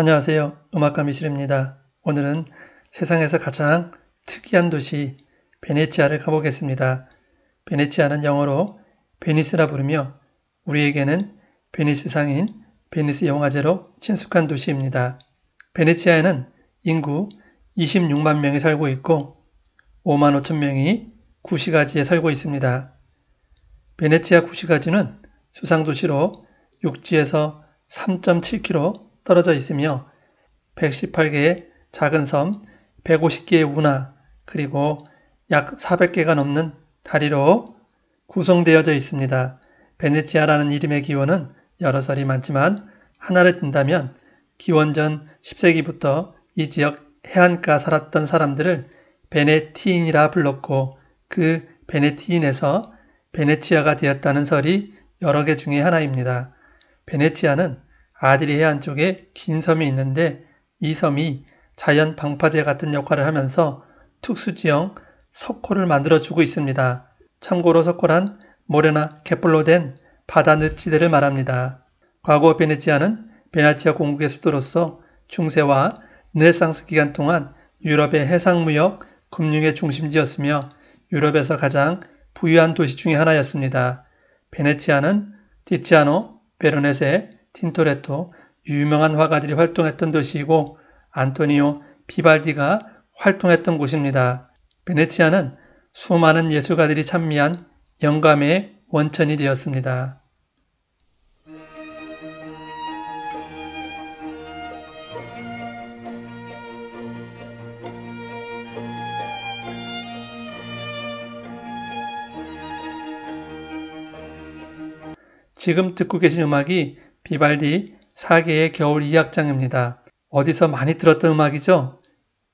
안녕하세요. 음악가 미술입니다. 오늘은 세상에서 가장 특이한 도시 베네치아를 가보겠습니다. 베네치아는 영어로 베니스라 부르며 우리에게는 베니스 상인 베니스 영화제로 친숙한 도시입니다. 베네치아에는 인구 26만 명이 살고 있고 5만 5천 명이 구시가지에 살고 있습니다. 베네치아 구시가지는 수상도시로 육지에서 3.7km 떨어져 있으며 118개의 작은 섬, 150개의 운하, 그리고 약 400개가 넘는 다리로 구성되어져 있습니다. 베네치아라는 이름의 기원은 여러 설이 많지만 하나를 든다면 기원전 10세기부터 이 지역 해안가 살았던 사람들을 베네티인이라 불렀고 그 베네티인에서 베네치아가 되었다는 설이 여러 개 중에 하나입니다. 베네치아는 아들이 해안 쪽에 긴 섬이 있는데 이 섬이 자연 방파제 같은 역할을 하면서 특수지형 석호를 만들어주고 있습니다. 참고로 석호란 모래나 갯불로 된 바다 늪지대를 말합니다. 과거 베네치아는 베네치아 공국의 수도로서 중세와 르네상스 기간 동안 유럽의 해상무역, 금융의 중심지였으며 유럽에서 가장 부유한 도시 중의 하나였습니다. 베네치아는 티치아노, 베로네세, 틴토레토, 유명한 화가들이 활동했던 도시이고 안토니오 비발디가 활동했던 곳입니다. 베네치아는 수많은 예술가들이 찬미한 영감의 원천이 되었습니다. 지금 듣고 계신 음악이 비발디 4개의 겨울 2악장입니다. 어디서 많이 들었던 음악이죠?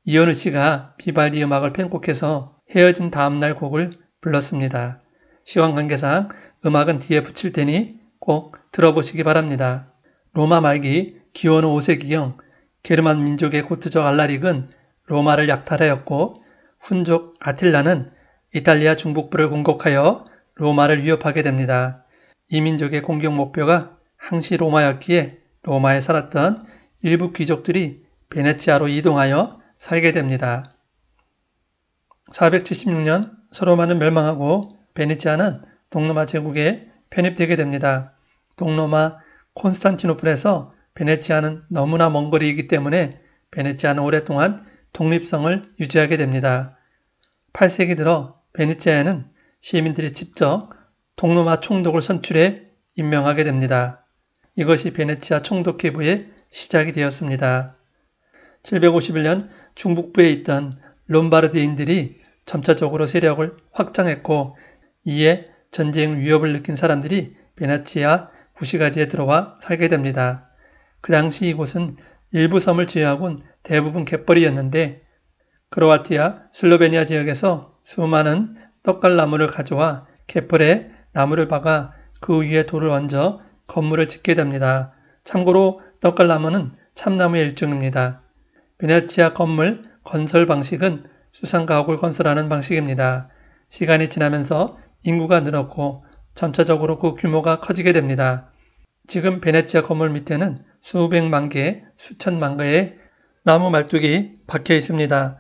이현우 씨가 비발디 음악을 팬곡해서 헤어진 다음날 곡을 불렀습니다. 시황 관계상 음악은 뒤에 붙일 테니 꼭 들어보시기 바랍니다. 로마 말기 기원후 5세기경 게르만 민족의 고트적 알라릭은 로마를 약탈하였고 훈족 아틸라는 이탈리아 중북부를 공격하여 로마를 위협하게 됩니다. 이 민족의 공격 목표가 항시 로마였기에 로마에 살았던 일부 귀족들이 베네치아로 이동하여 살게 됩니다. 476년 서로마는 멸망하고 베네치아는 동로마 제국에 편입되게 됩니다. 동로마 콘스탄티노플에서 베네치아는 너무나 먼 거리이기 때문에 베네치아는 오랫동안 독립성을 유지하게 됩니다. 8세기 들어 베네치아에는 시민들이 직접 동로마 총독을 선출해 임명하게 됩니다. 이것이 베네치아 총독 계부의 시작이 되었습니다. 751년 중북부에 있던 롬바르디인들이 점차적으로 세력을 확장했고 이에 전쟁 위협을 느낀 사람들이 베네치아 구시가지에 들어와 살게 됩니다. 그 당시 이곳은 일부 섬을 제외하곤 대부분 갯벌이었는데 크로아티아, 슬로베니아 지역에서 수많은 떡갈나무를 가져와 갯벌에 나무를 박아 그 위에 돌을 얹어 건물을 짓게 됩니다. 참고로 떡갈나무는 참나무의 일종입니다. 베네치아 건물 건설 방식은 수상가옥을 건설하는 방식입니다. 시간이 지나면서 인구가 늘었고 점차적으로 그 규모가 커지게 됩니다. 지금 베네치아 건물 밑에는 수백만 개, 수천만 개의 나무 말뚝이 박혀 있습니다.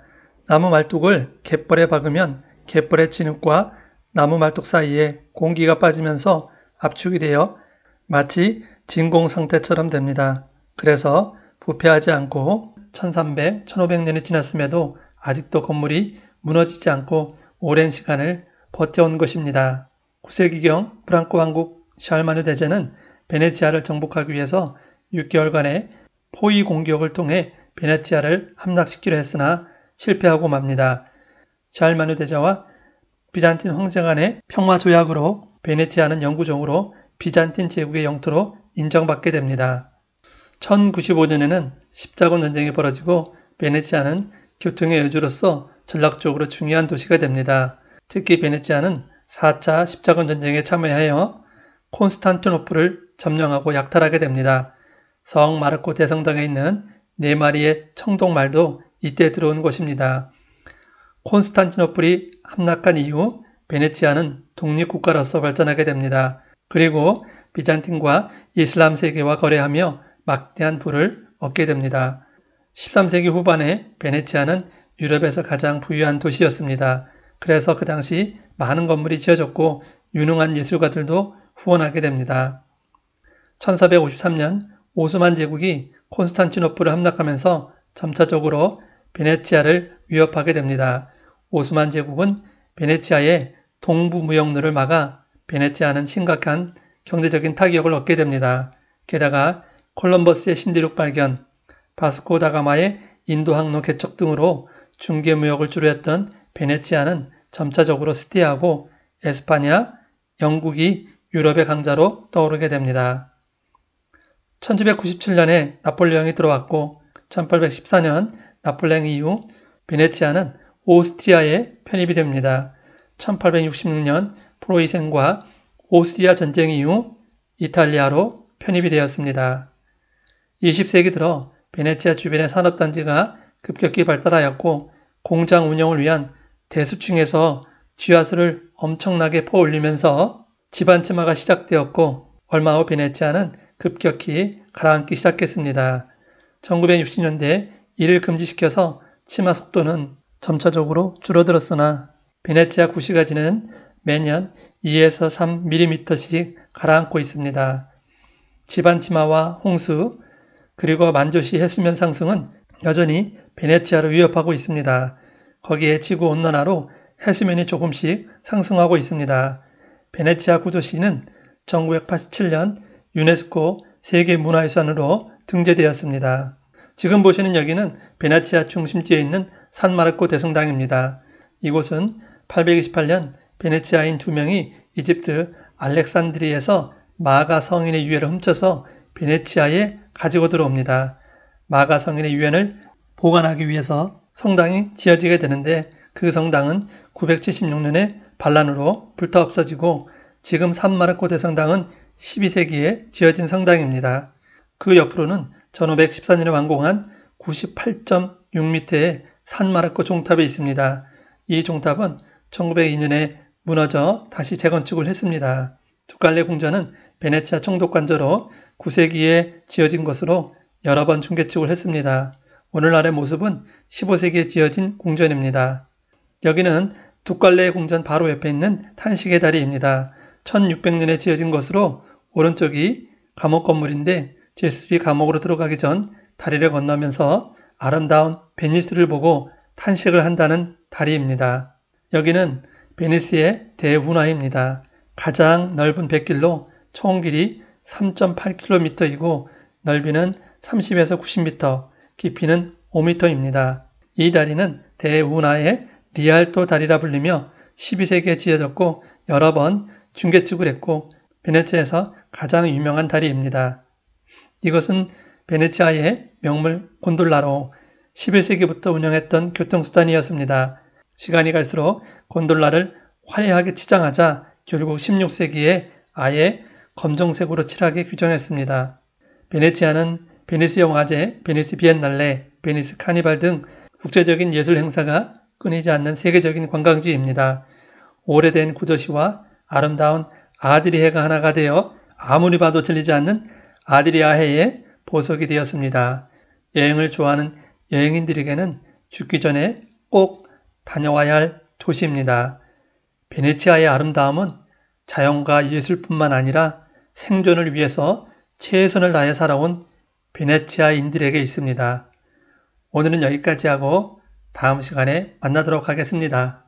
나무 말뚝을 갯벌에 박으면 갯벌의 진흙과 나무 말뚝 사이에 공기가 빠지면서 압축이 되어 마치 진공 상태처럼 됩니다. 그래서 부패하지 않고 1300, 1500년이 지났음에도 아직도 건물이 무너지지 않고 오랜 시간을 버텨온 것입니다. 9세기경 프랑코 왕국 샬마누 대제는 베네치아를 정복하기 위해서 6개월간의 포위 공격을 통해 베네치아를 함락시키려 했으나 실패하고 맙니다. 샬마누 대제와 비잔틴 황제 간의 평화 조약으로 베네치아는 영구적으로 비잔틴 제국의 영토로 인정받게 됩니다. 1095년에는 십자군 전쟁이 벌어지고 베네치아는 교통의 여주로서 전략적으로 중요한 도시가 됩니다. 특히 베네치아는 4차 십자군 전쟁에 참여하여 콘스탄티노플을 점령하고 약탈하게 됩니다. 성 마르코 대성당에 있는 네 마리의 청동말도 이때 들어온 것입니다. 콘스탄티노플이 함락한 이후 베네치아는 독립국가로서 발전하게 됩니다. 그리고 비잔틴과 이슬람 세계와 거래하며 막대한 부를 얻게 됩니다. 13세기 후반에 베네치아는 유럽에서 가장 부유한 도시였습니다. 그래서 그 당시 많은 건물이 지어졌고 유능한 예술가들도 후원하게 됩니다. 1453년 오스만 제국이 콘스탄티노플을 함락하면서 점차적으로 베네치아를 위협하게 됩니다. 오스만 제국은 베네치아의 동부 무역로를 막아 베네치아는 심각한 경제적인 타격을 얻게 됩니다. 게다가 콜럼버스의 신대륙 발견, 바스코 다가마의 인도 항로 개척 등으로 중개 무역을 주로 했던 베네치아는 점차적으로 스티하고 에스파냐, 영국이 유럽의 강자로 떠오르게 됩니다. 1797년에 나폴레옹이 들어왔고 1814년 나폴레옹 이후 베네치아는 오스트리아에 편입이 됩니다. 1866년 프로이센과 오스트리아 전쟁 이후 이탈리아로 편입이 되었습니다. 20세기 들어 베네치아 주변의 산업단지가 급격히 발달하였고 공장 운영을 위한 대수층에서 지하수를 엄청나게 퍼올리면서 집안치마가 시작되었고 얼마 후 베네치아는 급격히 가라앉기 시작했습니다. 1960년대 이를 금지시켜서 치마 속도는 점차적으로 줄어들었으나 베네치아 구시가 지는 매년 2에서 3mm씩 가라앉고 있습니다. 집안 치마와 홍수 그리고 만조시 해수면 상승은 여전히 베네치아를 위협하고 있습니다. 거기에 지구 온난화로 해수면이 조금씩 상승하고 있습니다. 베네치아 구도시는 1987년 유네스코 세계문화유산으로 등재되었습니다. 지금 보시는 여기는 베네치아 중심지에 있는 산마르코 대성당입니다. 이곳은 828년 베네치아인 두 명이 이집트 알렉산드리에서 마가 성인의 유해를 훔쳐서 베네치아에 가지고 들어옵니다. 마가 성인의 유해를 보관하기 위해서 성당이 지어지게 되는데 그 성당은 976년에 반란으로 불타 없어지고 지금 산마르코 대성당은 12세기에 지어진 성당입니다. 그 옆으로는 1514년에 완공한 98.6m의 산마르코 종탑이 있습니다. 이 종탑은 1902년에 무너져 다시 재건축을 했습니다. 두칼레 궁전은 베네치아 총독관저로 9세기에 지어진 것으로 여러 번 중개축을 했습니다. 오늘날의 모습은 15세기에 지어진 궁전입니다. 여기는 두칼레 궁전 바로 옆에 있는 탄식의 다리입니다. 1600년에 지어진 것으로 오른쪽이 감옥 건물인데 죄수들이 감옥으로 들어가기 전 다리를 건너면서 아름다운 베니스를 보고 탄식을 한다는 다리입니다. 여기는 베니스의 대운하입니다. 가장 넓은 뱃길로 총 길이 3.8km이고 넓이는 30에서 90m, 깊이는 5m입니다. 이 다리는 대운하의 리알토 다리라 불리며 12세기에 지어졌고 여러 번 증개축을 했고 베네치아에서 가장 유명한 다리입니다. 이것은 베네치아의 명물 곤돌라로 11세기부터 운영했던 교통수단이었습니다. 시간이 갈수록 곤돌라를 화려하게 치장하자 결국 16세기에 아예 검정색으로 칠하게 규정했습니다. 베네치아는 베니스 영화제, 베니스 비엔날레, 베니스 카니발 등 국제적인 예술 행사가 끊이지 않는 세계적인 관광지입니다. 오래된 구도시와 아름다운 아드리해가 하나가 되어 아무리 봐도 질리지 않는 아드리아해의 보석이 되었습니다. 여행을 좋아하는 여행인들에게는 죽기 전에 꼭 다녀와야 할 도시입니다. 베네치아의 아름다움은 자연과 예술뿐만 아니라 생존을 위해서 최선을 다해 살아온 베네치아인들에게 있습니다. 오늘은 여기까지 하고 다음 시간에 만나도록 하겠습니다.